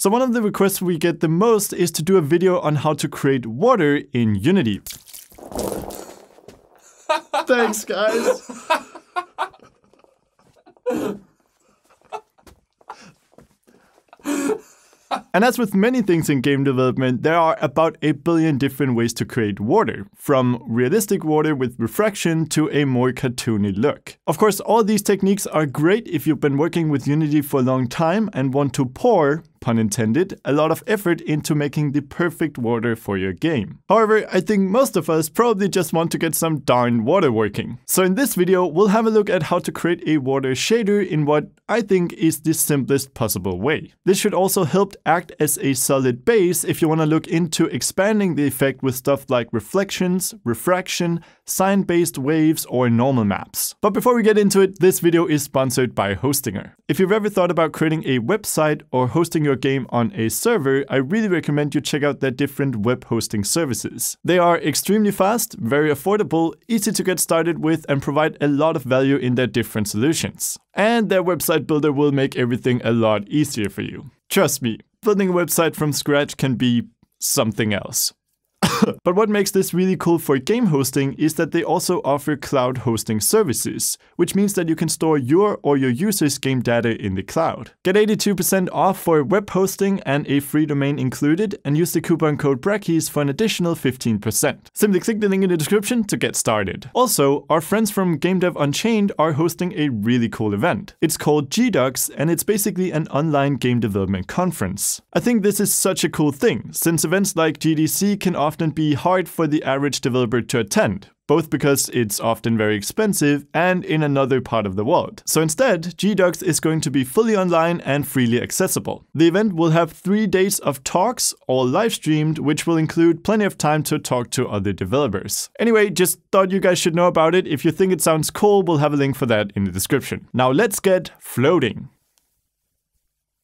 So one of the requests we get the most is to do a video on how to create water in Unity. Thanks, guys. And as with many things in game development, there are about a billion different ways to create water, from realistic water with refraction to a more cartoony look. Of course, all these techniques are great if you've been working with Unity for a long time and want to pour, pun intended, a lot of effort into making the perfect water for your game. However, I think most of us probably just want to get some darn water working. So in this video, we'll have a look at how to create a water shader in what I think is the simplest possible way. This should also help act as a solid base if you want to look into expanding the effect with stuff like reflections, refraction, sine-based waves, or normal maps. But before we get into it, this video is sponsored by Hostinger. If you've ever thought about creating a website or hosting your game on a server, I really recommend you check out their different web hosting services. They are extremely fast, very affordable, easy to get started with, and provide a lot of value in their different solutions. And their website builder will make everything a lot easier for you. Trust me, building a website from scratch can be something else. but what makes this really cool for game hosting is that they also offer cloud hosting services, which means that you can store your or your users' game data in the cloud. Get 82% off for web hosting and a free domain included, and use the coupon code BRACKEYS for an additional 15%. Simply click the link in the description to get started. Also, our friends from Game Dev Unchained are hosting a really cool event. It's called GDUX, and it's basically an online game development conference. I think this is such a cool thing, since events like GDC can often be hard for the average developer to attend, both because it's often very expensive and in another part of the world. So instead, GDUX is going to be fully online and freely accessible. The event will have three days of talks, all live streamed, which will include plenty of time to talk to other developers. Anyway, just thought you guys should know about it. If you think it sounds cool, we'll have a link for that in the description. Now let's get floating.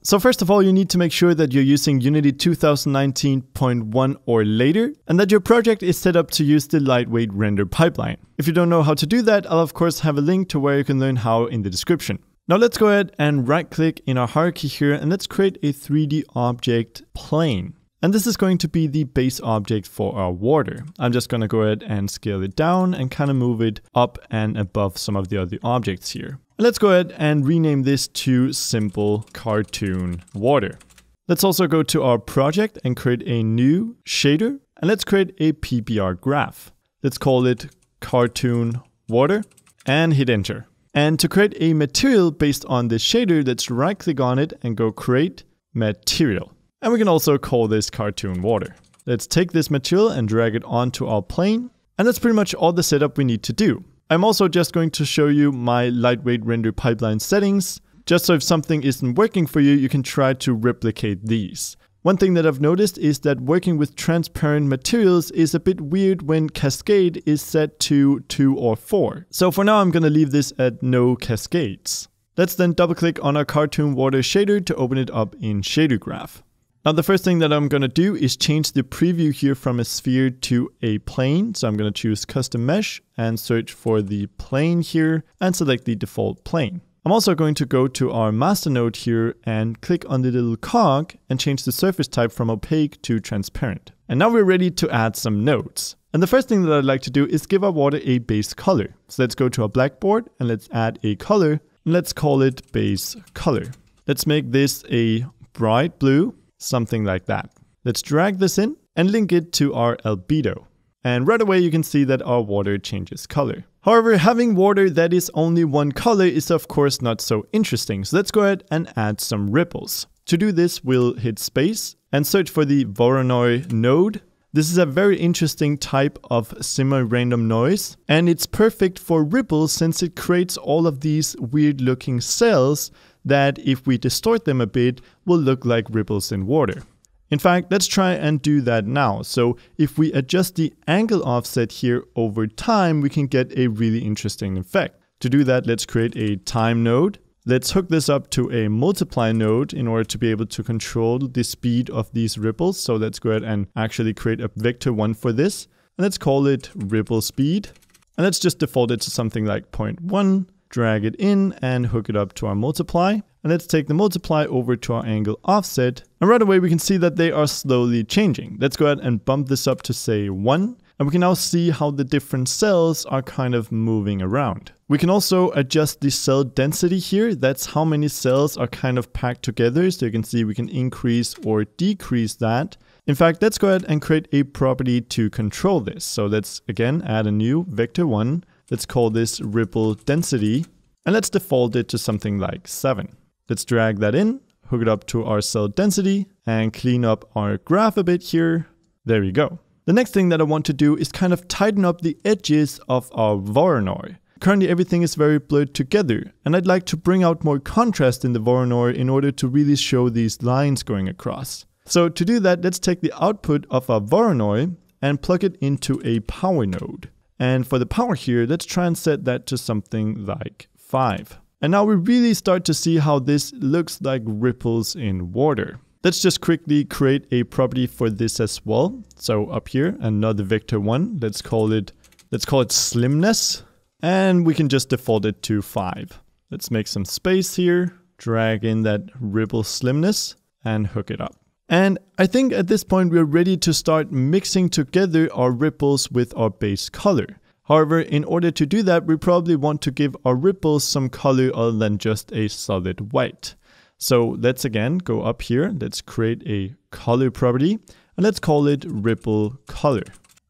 So first of all, you need to make sure that you're using Unity 2019.1 or later, and that your project is set up to use the lightweight render pipeline. If you don't know how to do that, I'll of course have a link to where you can learn how in the description. Now let's go ahead and right click in our hierarchy here and let's create a 3D object plane. And this is going to be the base object for our water. I'm just going to go ahead and scale it down and kind of move it up and above some of the other objects here. Let's go ahead and rename this to simple cartoon water. Let's also go to our project and create a new shader. And let's create a PBR graph. Let's call it cartoon water and hit enter. And to create a material based on this shader, let's right click on it and go create material. And we can also call this cartoon water. Let's take this material and drag it onto our plane. And that's pretty much all the setup we need to do. I'm also just going to show you my lightweight render pipeline settings, just so if something isn't working for you, you can try to replicate these. One thing that I've noticed is that working with transparent materials is a bit weird when cascade is set to 2 or 4. So for now I'm gonna leave this at no cascades. Let's then double click on our cartoon water shader to open it up in Shader Graph. Now the first thing that I'm going to do is change the preview here from a sphere to a plane. So I'm going to choose custom mesh and search for the plane here and select the default plane. I'm also going to go to our master node here and click on the little cog and change the surface type from opaque to transparent. And now we're ready to add some nodes. And the first thing that I'd like to do is give our water a base color. So let's go to our blackboard and let's add a color. And Let's call it base color. Let's make this a bright blue something like that. Let's drag this in and link it to our albedo. And right away you can see that our water changes color. However, having water that is only one color is of course not so interesting. So let's go ahead and add some ripples. To do this, we'll hit space and search for the Voronoi node. This is a very interesting type of semi-random noise and it's perfect for ripples since it creates all of these weird looking cells that if we distort them a bit will look like ripples in water. In fact, let's try and do that now. So if we adjust the angle offset here over time, we can get a really interesting effect. To do that, let's create a time node. Let's hook this up to a multiply node in order to be able to control the speed of these ripples. So let's go ahead and actually create a vector one for this. And let's call it ripple speed. And let's just default it to something like 0.1 drag it in and hook it up to our multiply. And let's take the multiply over to our angle offset. And right away we can see that they are slowly changing. Let's go ahead and bump this up to say 1. And we can now see how the different cells are kind of moving around. We can also adjust the cell density here. That's how many cells are kind of packed together. So you can see we can increase or decrease that. In fact, let's go ahead and create a property to control this. So let's again add a new vector one. Let's call this ripple density and let's default it to something like seven. Let's drag that in, hook it up to our cell density and clean up our graph a bit here. There we go. The next thing that I want to do is kind of tighten up the edges of our Voronoi. Currently everything is very blurred together and I'd like to bring out more contrast in the Voronoi in order to really show these lines going across. So to do that, let's take the output of our Voronoi and plug it into a power node. And for the power here, let's try and set that to something like 5. And now we really start to see how this looks like ripples in water. Let's just quickly create a property for this as well. So up here, another vector one, let's call it, let's call it slimness. And we can just default it to 5. Let's make some space here, drag in that ripple slimness and hook it up. And I think at this point we're ready to start mixing together our ripples with our base color. However, in order to do that, we probably want to give our ripples some color other than just a solid white. So let's again go up here, let's create a color property, and let's call it ripple color.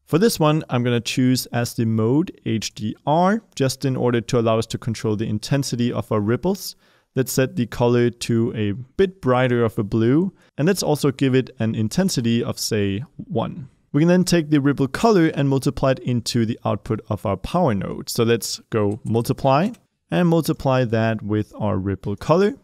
For this one, I'm going to choose as the mode HDR, just in order to allow us to control the intensity of our ripples. Let's set the color to a bit brighter of a blue, and let's also give it an intensity of say 1. We can then take the ripple color and multiply it into the output of our power node. So let's go multiply and multiply that with our ripple color.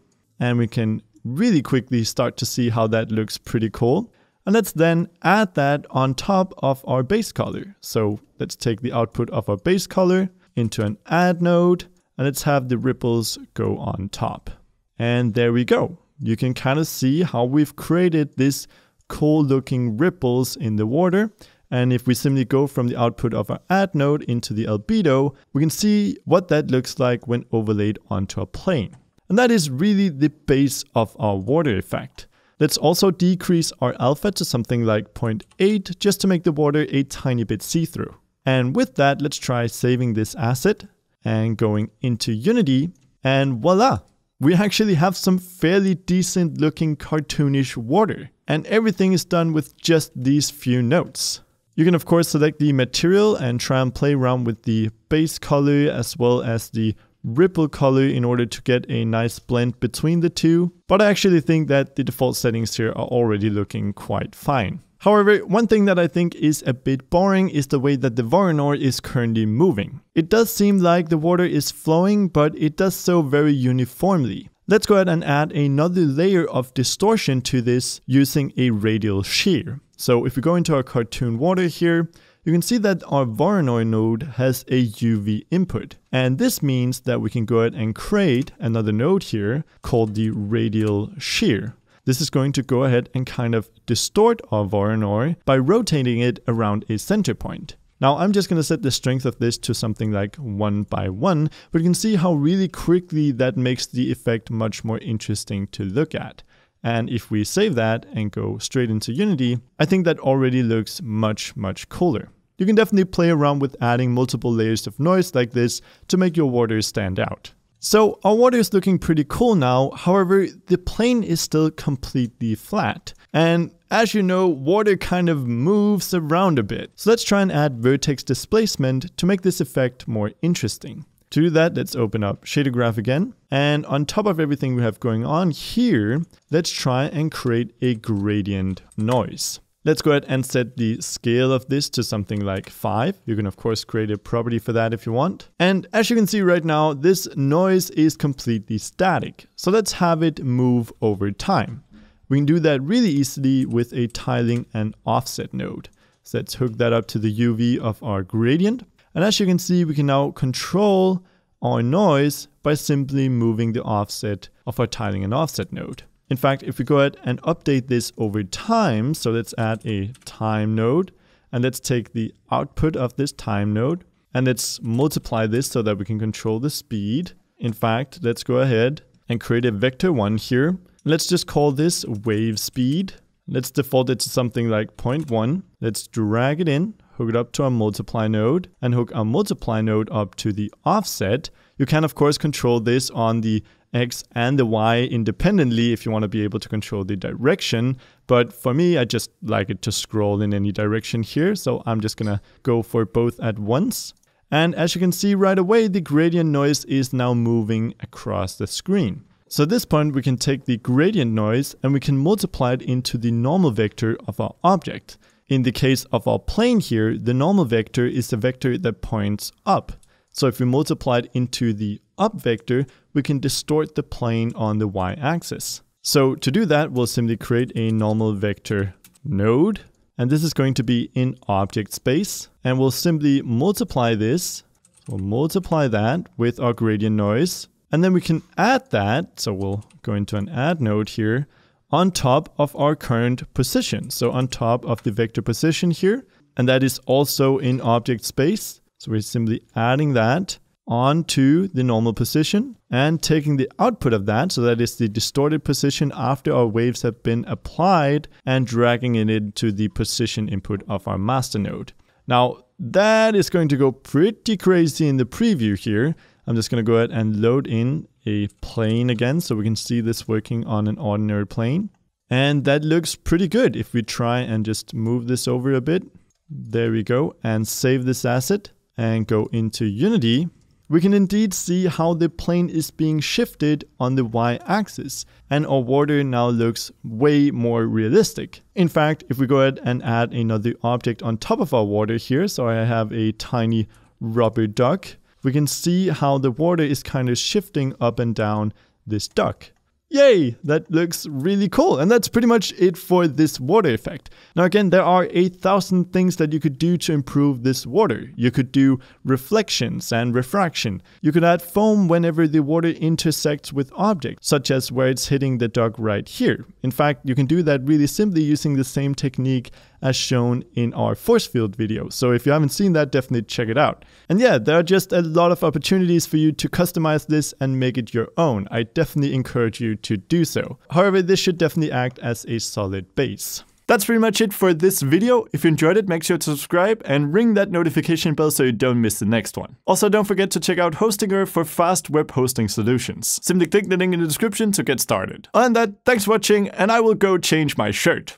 And we can really quickly start to see how that looks pretty cool. And let's then add that on top of our base color. So let's take the output of our base color into an add node and let's have the ripples go on top. And there we go. You can kind of see how we've created this cool looking ripples in the water. And if we simply go from the output of our add node into the albedo, we can see what that looks like when overlaid onto a plane. And that is really the base of our water effect. Let's also decrease our alpha to something like 0.8 just to make the water a tiny bit see-through. And with that, let's try saving this asset and going into Unity and voila, we actually have some fairly decent looking cartoonish water and everything is done with just these few notes. You can of course select the material and try and play around with the base color as well as the ripple color in order to get a nice blend between the two, but I actually think that the default settings here are already looking quite fine. However, one thing that I think is a bit boring is the way that the Voronoi is currently moving. It does seem like the water is flowing, but it does so very uniformly. Let's go ahead and add another layer of distortion to this using a radial shear. So if we go into our cartoon water here, you can see that our Voronoi node has a UV input. And this means that we can go ahead and create another node here called the radial shear. This is going to go ahead and kind of distort our Voronoi by rotating it around a center point. Now I'm just going to set the strength of this to something like 1 by 1, but you can see how really quickly that makes the effect much more interesting to look at. And if we save that and go straight into Unity, I think that already looks much, much cooler. You can definitely play around with adding multiple layers of noise like this to make your water stand out. So our water is looking pretty cool now, however, the plane is still completely flat. And as you know, water kind of moves around a bit. So let's try and add vertex displacement to make this effect more interesting. To do that, let's open up Shader Graph again. And on top of everything we have going on here, let's try and create a gradient noise. Let's go ahead and set the scale of this to something like 5. You can of course create a property for that if you want. And as you can see right now, this noise is completely static. So let's have it move over time. We can do that really easily with a tiling and offset node. So let's hook that up to the UV of our gradient. And as you can see, we can now control our noise by simply moving the offset of our tiling and offset node. In fact, if we go ahead and update this over time, so let's add a time node and let's take the output of this time node and let's multiply this so that we can control the speed. In fact, let's go ahead and create a vector 1 here. Let's just call this wave speed. Let's default it to something like 0.1. Let's drag it in, hook it up to our multiply node, and hook our multiply node up to the offset. You can, of course, control this on the X and the Y independently if you want to be able to control the direction. But for me, I just like it to scroll in any direction here. So I'm just going to go for both at once. And as you can see right away, the gradient noise is now moving across the screen. So at this point, we can take the gradient noise and we can multiply it into the normal vector of our object. In the case of our plane here, the normal vector is the vector that points up. So if we multiply it into the up vector, we can distort the plane on the y-axis. So to do that, we'll simply create a normal vector node. And this is going to be in object space. And we'll simply multiply this. We'll multiply that with our gradient noise. And then we can add that. So we'll go into an add node here on top of our current position. So on top of the vector position here. And that is also in object space. So we're simply adding that onto the normal position and taking the output of that, so that is the distorted position after our waves have been applied and dragging it into the position input of our master node. Now that is going to go pretty crazy in the preview here. I'm just going to go ahead and load in a plane again so we can see this working on an ordinary plane. And that looks pretty good if we try and just move this over a bit. There we go and save this asset and go into Unity, we can indeed see how the plane is being shifted on the y-axis and our water now looks way more realistic. In fact, if we go ahead and add another object on top of our water here, so I have a tiny rubber duck, we can see how the water is kind of shifting up and down this duck. Yay, that looks really cool. And that's pretty much it for this water effect. Now again, there are a thousand things that you could do to improve this water. You could do reflections and refraction. You could add foam whenever the water intersects with objects, such as where it's hitting the dog right here. In fact, you can do that really simply using the same technique as shown in our force field video. So if you haven't seen that, definitely check it out. And yeah, there are just a lot of opportunities for you to customize this and make it your own. I definitely encourage you to do so. However, this should definitely act as a solid base. That's pretty much it for this video. If you enjoyed it, make sure to subscribe and ring that notification bell so you don't miss the next one. Also, don't forget to check out Hostinger for fast web hosting solutions. Simply click the link in the description to get started. Than that, thanks for watching and I will go change my shirt.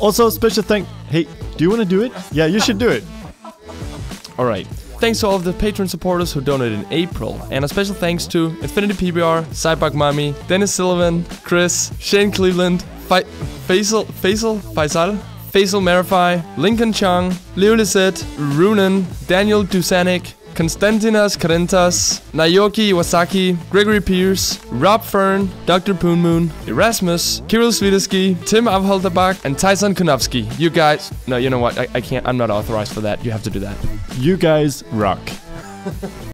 Also, special thank. Hey, do you want to do it? Yeah, you should do it. All right. Thanks to all of the Patreon supporters who donated in April, and a special thanks to Infinity PBR, Cyborg Mami, Dennis Sullivan, Chris, Shane Cleveland, Fa Faisal, Faisal, Faisal, Faisal Marify, Lincoln Chung, Leo Lisette, Runen, Daniel Dusanik, Konstantinas Karentas, Naoki Iwasaki, Gregory Pierce, Rob Fern, Dr. Poonmoon, Erasmus, Kirill Svidisky, Tim Avholtabak, and Tyson Konofsky. You guys, no, you know what? I, I can't, I'm not authorized for that. You have to do that. You guys rock.